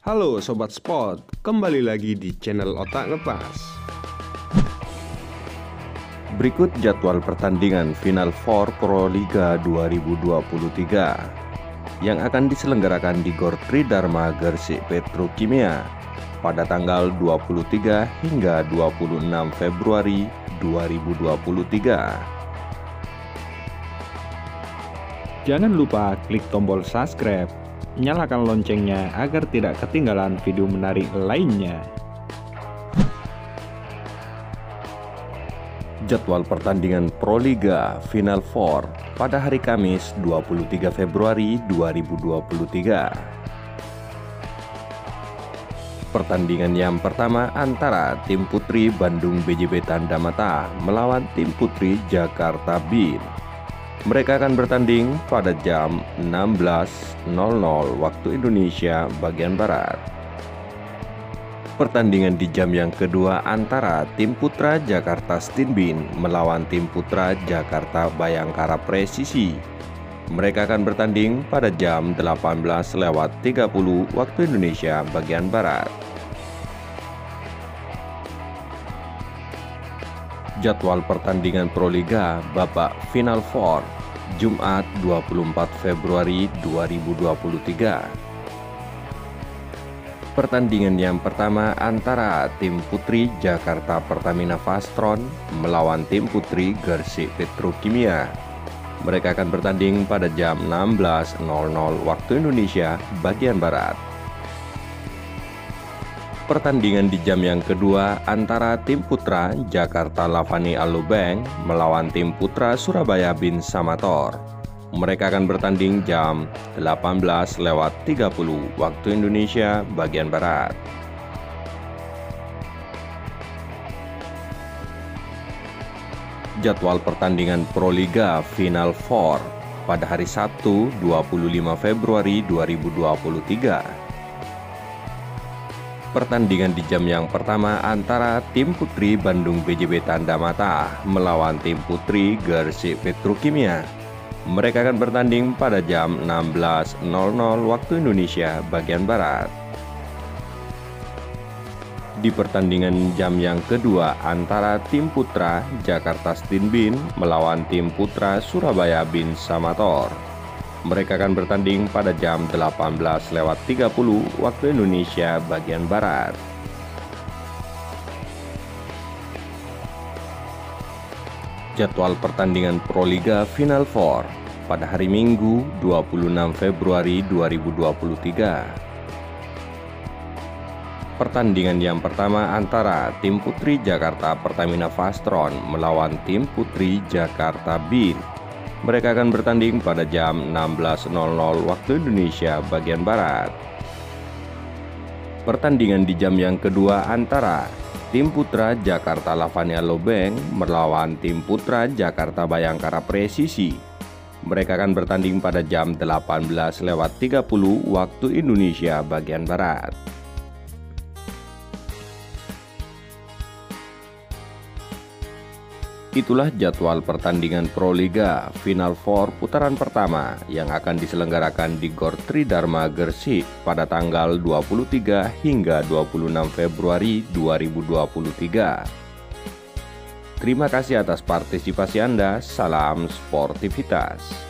Halo Sobat Sport, kembali lagi di channel Otak Ngepas. Berikut jadwal pertandingan Final Four Pro Liga 2023 yang akan diselenggarakan di Gor Tridharma Gersik Petrokimia pada tanggal 23 hingga 26 Februari 2023. Jangan lupa klik tombol subscribe nyalakan loncengnya agar tidak ketinggalan video menarik lainnya. Jadwal pertandingan Proliga Final Four pada hari Kamis 23 Februari 2023. Pertandingan yang pertama antara tim putri Bandung BJB Tanda Mata melawan tim putri Jakarta Bin. Mereka akan bertanding pada jam 16.00 waktu Indonesia bagian Barat. Pertandingan di jam yang kedua antara tim putra Jakarta Stinbin melawan tim putra Jakarta Bayangkara Presisi. Mereka akan bertanding pada jam 18.30 waktu Indonesia bagian Barat. Jadwal pertandingan Proliga babak Final Four Jumat 24 Februari 2023. Pertandingan yang pertama antara tim putri Jakarta Pertamina Fastron melawan tim putri Gersik Petrokimia. Mereka akan bertanding pada jam 16.00 waktu Indonesia bagian Barat pertandingan di jam yang kedua antara tim putra Jakarta Lavani Alubeng melawan tim putra Surabaya Bin Samator. Mereka akan bertanding jam 18 lewat 30 waktu Indonesia bagian Barat. Jadwal pertandingan Proliga Final Four pada hari Sabtu 25 Februari 2023 pertandingan di jam yang pertama antara tim putri Bandung BJB Tanda Mata melawan tim putri Gersik Petrokimia. Mereka akan bertanding pada jam 16.00 waktu Indonesia bagian Barat. Di pertandingan jam yang kedua antara tim putra Jakarta Stinbin melawan tim putra Surabaya Bin Samator. Mereka akan bertanding pada jam 18 lewat 30 waktu Indonesia bagian Barat. Jadwal pertandingan Proliga Final Four pada hari Minggu 26 Februari 2023. Pertandingan yang pertama antara tim putri Jakarta Pertamina Fastron melawan tim putri Jakarta Bin mereka akan bertanding pada jam 16.00 waktu Indonesia bagian Barat. Pertandingan di jam yang kedua antara tim putra Jakarta Lavania Lobeng melawan tim putra Jakarta Bayangkara Presisi. Mereka akan bertanding pada jam 18.30 waktu Indonesia bagian Barat. Itulah jadwal pertandingan Proliga Final Four putaran pertama yang akan diselenggarakan di Gor Tridharma Gersik pada tanggal 23 hingga 26 Februari 2023. Terima kasih atas partisipasi Anda. Salam sportivitas.